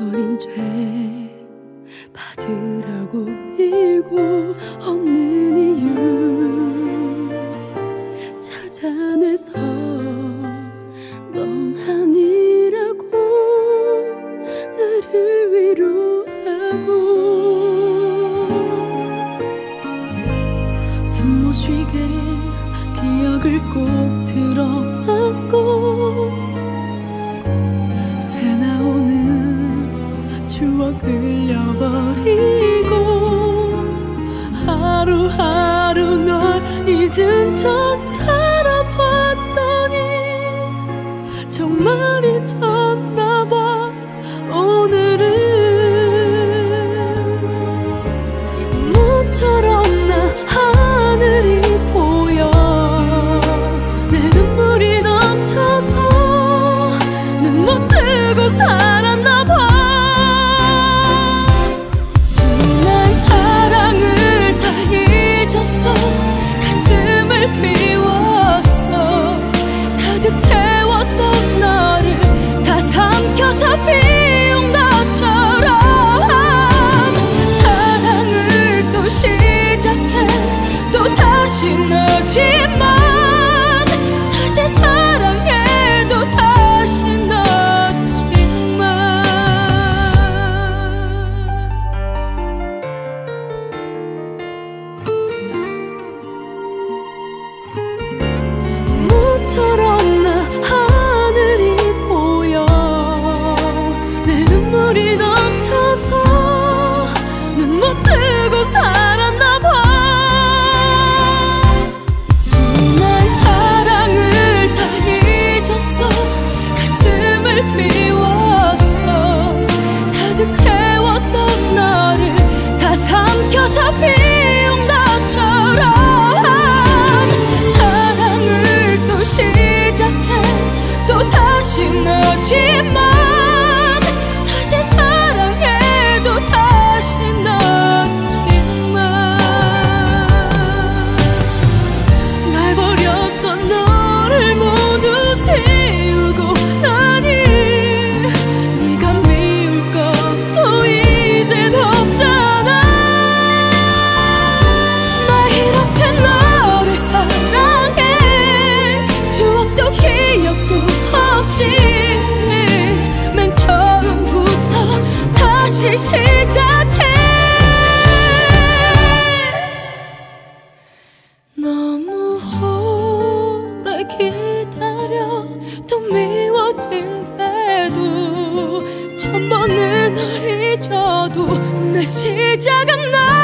날 버린 죄 받으라고 빌고 없는 이유. 찾아내서 넌 아니라고 나를 위로하고 숨 못 쉬게 기억을 꼭 들어안고 추억 흘려버리고 하루하루 널 잊은 척 살아봤더니 정말 잊었 모처럼 나 하늘이 보여. 내 눈물이 넘쳐서 눈 못 뜨고 살았나 봐. 지난 사랑을 다 잊었어. 가슴을 비웠어. 가득 채웠던 너를 다 삼켜서 미워진대도 천 번을 널 잊어도 내 시작은 나